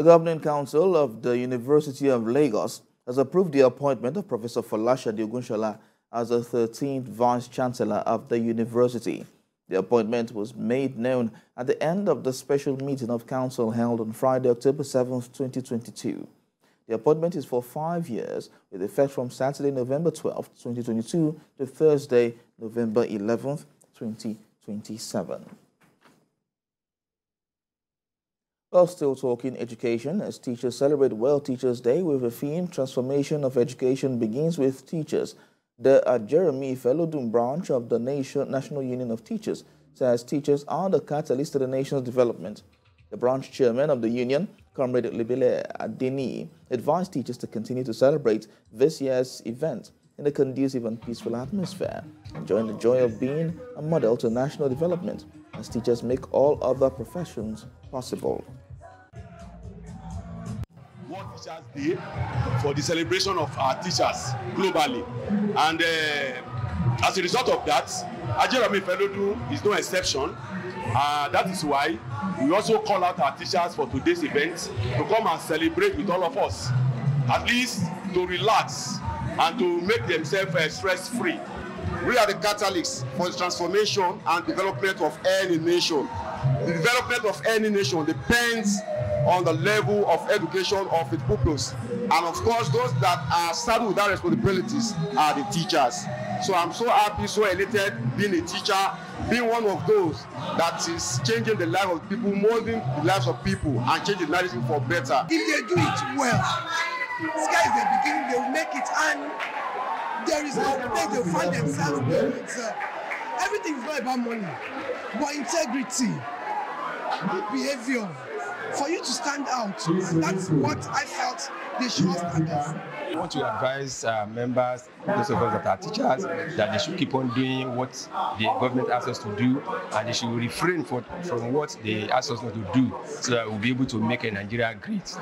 The Governing Council of the University of Lagos has approved the appointment of Professor Folasade Ogunsola as the 13th Vice Chancellor of the university. The appointment was made known at the end of the special meeting of Council held on Friday, October 7, 2022. The appointment is for five years with effect from Saturday, November 12, 2022 to Thursday, November 11, 2027. While still talking education, as teachers celebrate World Teachers Day with the theme Transformation of Education Begins with Teachers, the Ajeromi Ifelodun branch of the Nation, National Union of Teachers says teachers are the catalyst to the nation's development. The branch chairman of the union, Comrade Libile Adeni, advised teachers to continue to celebrate this year's event in a conducive and peaceful atmosphere, enjoying the joy of being a model to national development as teachers make all other professions possible. World Teachers Day for the celebration of our teachers globally. And uh, as a result of that, Ajeromi Felodu is no exception. Uh, that is why we also call out our teachers for today's event to come and celebrate with all of us. At least to relax and to make themselves uh, stress-free. We are the catalysts for the transformation and development of any nation. The development of any nation depends on the level of education of its pupils. And of course, those that are saddled with that responsibilities are the teachers. So I'm so happy, so elated being a teacher, being one of those that is changing the life of people, molding the lives of people, and changing the for better. If they do it well, they will make it. And there is no place they'll find themselves it. Uh, everything is not about money, but integrity, good behavior. For you to stand out, that's what I felt they should stand out. I want to advise uh, members, those of us that are teachers, that they should keep on doing what the government asks us to do, and they should refrain for, from what they ask us not to do, so that we'll be able to make a Nigeria great.